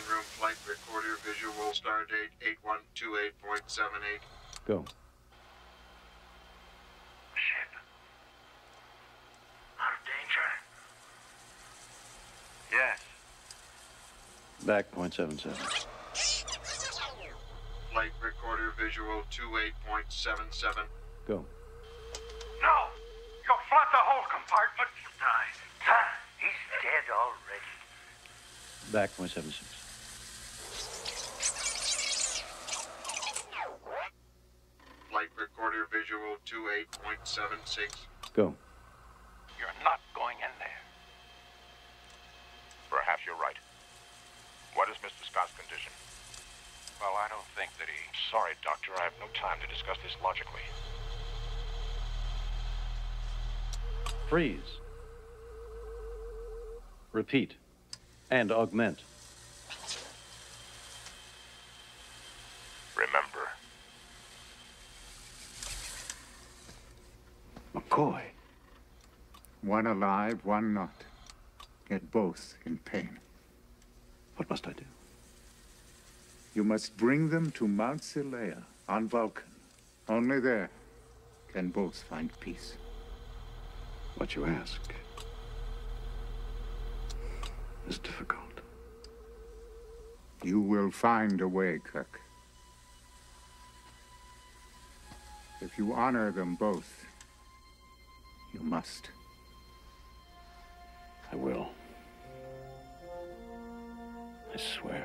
Engine room flight recorder visual star date 8128.78. Go. Ship. Out of danger. Yes. Back point seven seven. Flight recorder visual 28.77. Go. No! You'll flood the whole compartment. Die. Die. He's dead already. Back point seven six. Flight recorder visual 28.76. Go. You're not going in there. Perhaps you're right. What is Mr. Scott's condition? Well, I don't think that he. Sorry, Doctor. I have no time to discuss this logically. Freeze. Repeat. And augment. Remember, McCoy. One alive, one not. Yet both in pain. What must I do? You must bring them to Mount Seleya on Vulcan. Only there can both find peace. What you ask is difficult. You will find a way, Kirk. If you honor them both, you must. I will. I swear.